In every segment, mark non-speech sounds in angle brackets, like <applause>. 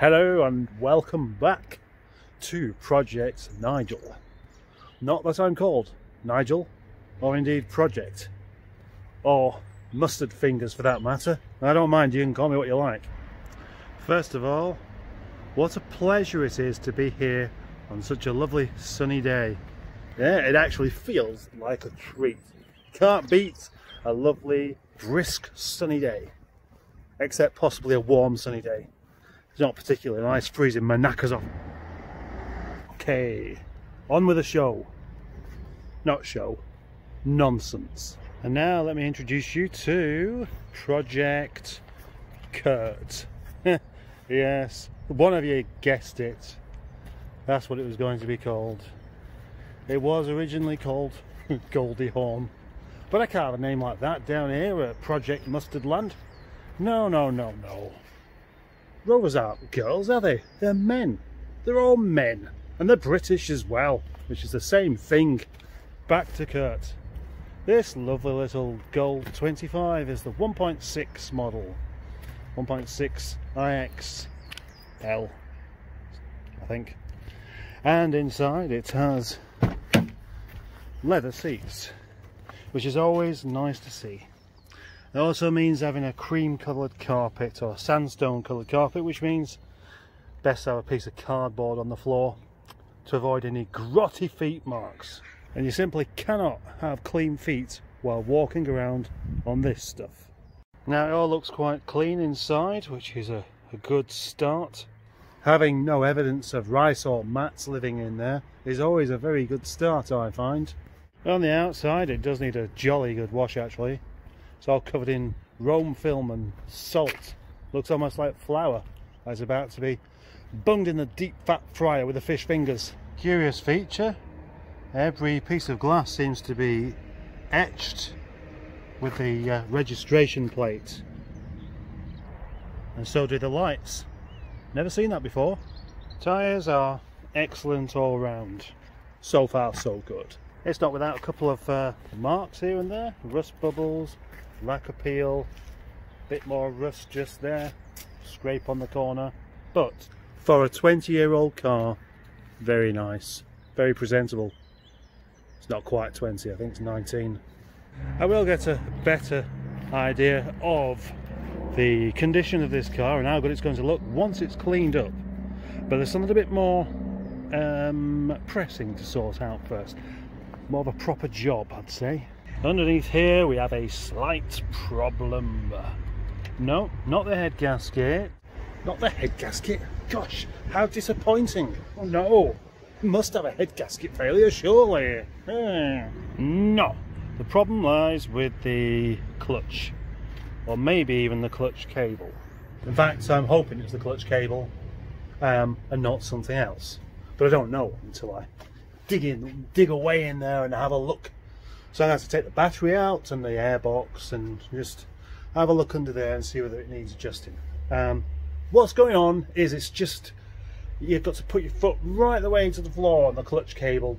Hello and welcome back to Project Nigel. Not that I'm called Nigel, or indeed Project, or Mustard Fingers for that matter. I don't mind, you can call me what you like. First of all, what a pleasure it is to be here on such a lovely sunny day. Yeah, it actually feels like a treat. Can't beat a lovely, brisk, sunny day. Except possibly a warm, sunny day. It's not particularly nice, freezing my knackers off. Okay, on with the show. Not show, nonsense. And now let me introduce you to Project Kurt. <laughs> yes, one of you guessed it. That's what it was going to be called. It was originally called <laughs> Goldie Hawn. But I can't have a name like that down here at Project Mustard Land. No, no, no, no. Rovers aren't girls, are they? They're men. They're all men. And they're British as well, which is the same thing. Back to Kurt. This lovely little Gold 25 is the 1.6 model. 1.6 IXL, I think. And inside it has leather seats, which is always nice to see. It also means having a cream coloured carpet or sandstone coloured carpet, which means best have a piece of cardboard on the floor to avoid any grotty feet marks. And you simply cannot have clean feet while walking around on this stuff. Now it all looks quite clean inside, which is a, a good start. Having no evidence of rice or mats living in there is always a very good start, I find. On the outside, it does need a jolly good wash actually. It's all covered in Rome film and salt. Looks almost like flour. It's about to be bunged in the deep fat fryer with the fish fingers. Curious feature. Every piece of glass seems to be etched with the uh, registration plate. And so do the lights. Never seen that before. Tyres are excellent all round. So far so good. It's not without a couple of uh, marks here and there. Rust bubbles, lack of peel, bit more rust just there, scrape on the corner. But for a 20 year old car, very nice, very presentable. It's not quite 20, I think it's 19. I will get a better idea of the condition of this car and how good it's going to look once it's cleaned up. But there's something a bit more um, pressing to sort out first. More of a proper job, I'd say. Underneath here we have a slight problem. No, not the head gasket. Not the head gasket. Gosh, how disappointing. Oh no, must have a head gasket failure, surely. Hmm. No, the problem lies with the clutch. Or maybe even the clutch cable. In fact, I'm hoping it's the clutch cable um, and not something else. But I don't know until I dig in, dig away in there and have a look so I'm going to have to take the battery out and the airbox and just have a look under there and see whether it needs adjusting. Um, what's going on is it's just, you've got to put your foot right the way into the floor on the clutch cable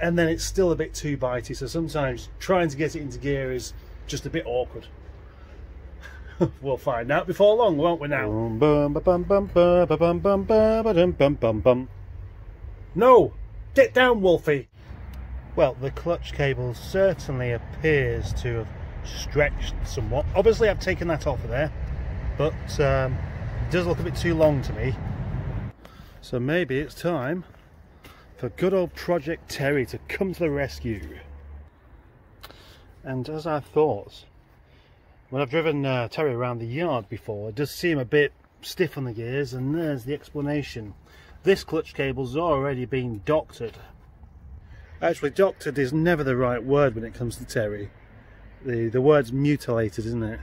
and then it's still a bit too bitey so sometimes trying to get it into gear is just a bit awkward. <laughs> we'll find out before long, won't we now? No! Get down, Wolfie! Well, the clutch cable certainly appears to have stretched somewhat. Obviously, I've taken that off of there, but um, it does look a bit too long to me. So maybe it's time for good old Project Terry to come to the rescue. And as I thought, when I've driven uh, Terry around the yard before, it does seem a bit stiff on the gears, and there's the explanation. This clutch cable's already been doctored Actually, doctored is never the right word when it comes to Terry. The, the word's mutilated, isn't it?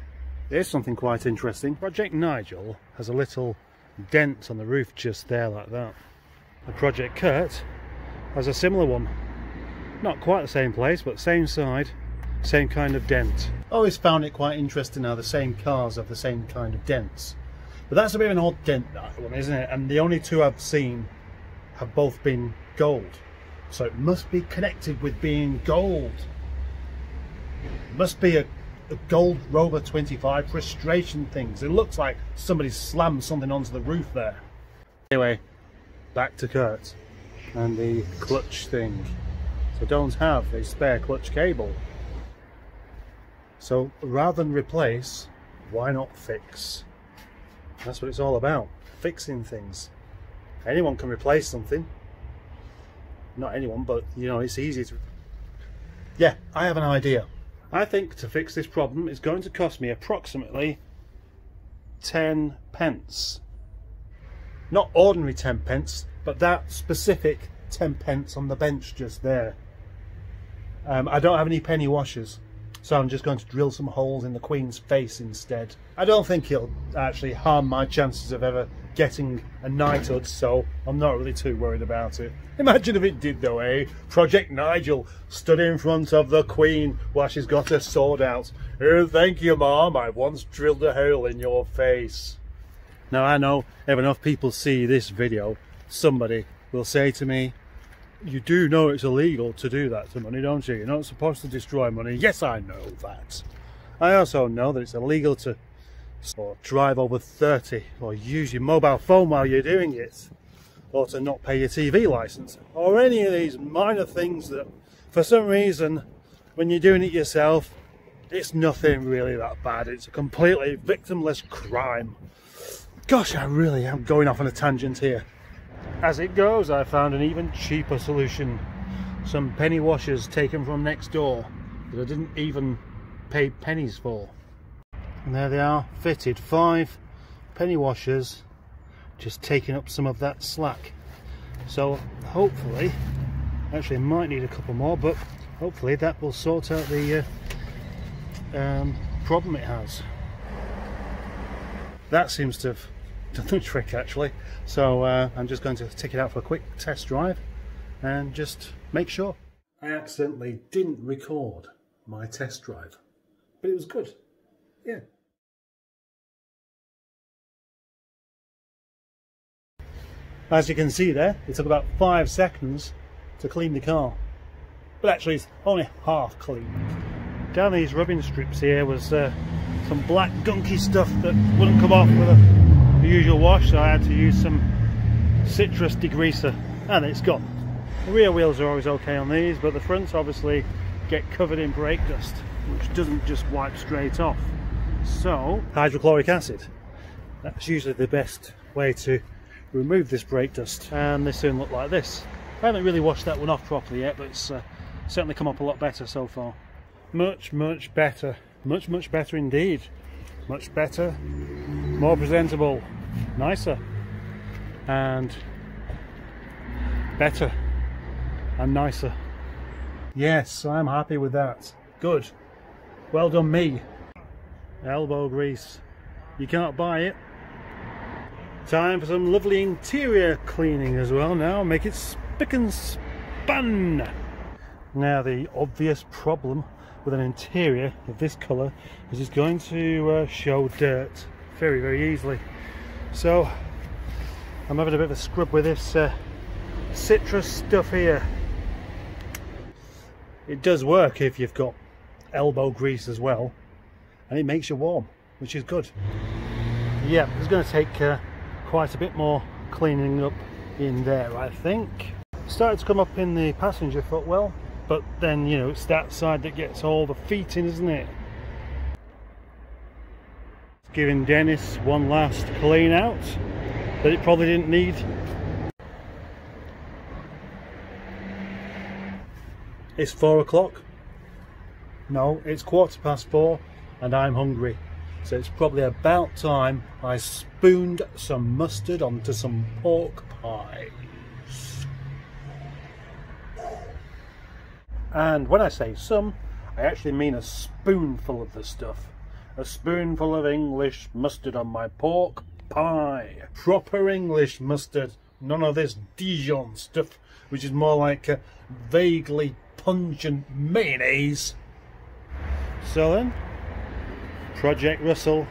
There's something quite interesting. Project Nigel has a little dent on the roof just there like that. Project Kurt has a similar one. Not quite the same place, but same side, same kind of dent. Always found it quite interesting how the same cars have the same kind of dents. But that's a bit of an odd dent, that one, isn't it? And the only two I've seen have both been gold. So it must be connected with being gold. It must be a, a gold Rover 25 frustration things. It looks like somebody slammed something onto the roof there. Anyway, back to Kurt and the clutch thing. So don't have a spare clutch cable. So rather than replace, why not fix? That's what it's all about, fixing things. Anyone can replace something. Not anyone, but you know, it's easy to... Yeah, I have an idea. I think to fix this problem it's going to cost me approximately 10 pence. Not ordinary 10 pence, but that specific 10 pence on the bench just there. Um, I don't have any penny washers, so I'm just going to drill some holes in the Queen's face instead. I don't think it'll actually harm my chances of ever getting a knighthood, so I'm not really too worried about it. Imagine if it did though, eh? Project Nigel stood in front of the Queen while she's got her sword out. Oh, thank you, Mom, I once drilled a hole in your face. Now I know if enough people see this video, somebody will say to me, you do know it's illegal to do that to money, don't you? You're not supposed to destroy money. Yes, I know that. I also know that it's illegal to or drive over 30 or use your mobile phone while you're doing it or to not pay your TV license or any of these minor things that for some reason when you're doing it yourself it's nothing really that bad. It's a completely victimless crime. Gosh, I really am going off on a tangent here. As it goes, I found an even cheaper solution. Some penny washers taken from next door that I didn't even pay pennies for. And there they are, fitted. Five penny washers, just taking up some of that slack. So hopefully, actually might need a couple more, but hopefully that will sort out the uh, um, problem it has. That seems to have done the trick actually. So uh, I'm just going to take it out for a quick test drive and just make sure. I accidentally didn't record my test drive, but it was good. Yeah. As you can see there, it took about five seconds to clean the car. But actually it's only half clean. Down these rubbing strips here was uh, some black gunky stuff that wouldn't come off with a usual wash so I had to use some citrus degreaser and it's gone. The rear wheels are always okay on these but the fronts obviously get covered in brake dust which doesn't just wipe straight off. So hydrochloric acid, that's usually the best way to remove this brake dust and they soon look like this. I haven't really washed that one off properly yet but it's uh, certainly come up a lot better so far. Much much better, much much better indeed. Much better, more presentable, nicer and better and nicer. Yes, I'm happy with that. Good. Well done me. Elbow grease. You cannot buy it. Time for some lovely interior cleaning as well now. Make it spick and span. Now the obvious problem with an interior of this colour is it's going to uh, show dirt very very easily. So I'm having a bit of a scrub with this uh, citrus stuff here. It does work if you've got elbow grease as well and it makes you warm which is good. Yeah, it's going to take uh, quite a bit more cleaning up in there I think. Started to come up in the passenger footwell but then you know it's that side that gets all the feet in isn't it? Giving Dennis one last clean out that it probably didn't need. It's four o'clock. No, it's quarter past four and I'm hungry. So it's probably about time I spooned some mustard onto some pork pie. And when I say some, I actually mean a spoonful of the stuff a spoonful of English mustard on my pork pie. Proper English mustard, none of this Dijon stuff, which is more like a vaguely pungent mayonnaise. So then, Project Russell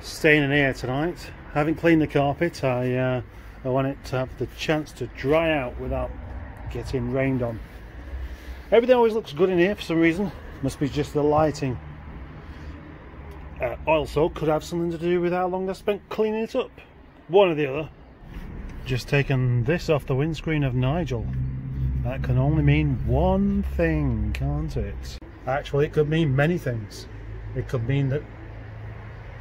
staying in here tonight. Haven't cleaned the carpet, I, uh, I want it to have the chance to dry out without getting rained on. Everything always looks good in here for some reason, must be just the lighting uh, also could have something to do with how long I spent cleaning it up. One or the other. Just taken this off the windscreen of Nigel. That can only mean one thing, can't it? Actually, it could mean many things. It could mean that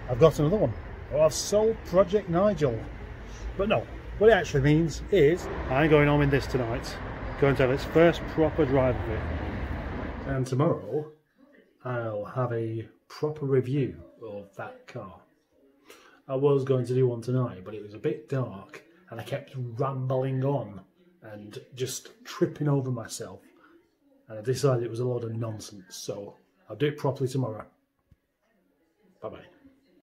I've got another one. Or I've sold Project Nigel. But no, what it actually means is I'm going home in this tonight. Going to have its first proper drive of it. And tomorrow I'll have a proper review of that car. I was going to do one tonight, but it was a bit dark and I kept rambling on and just tripping over myself. And I decided it was a lot of nonsense, so I'll do it properly tomorrow. Bye bye.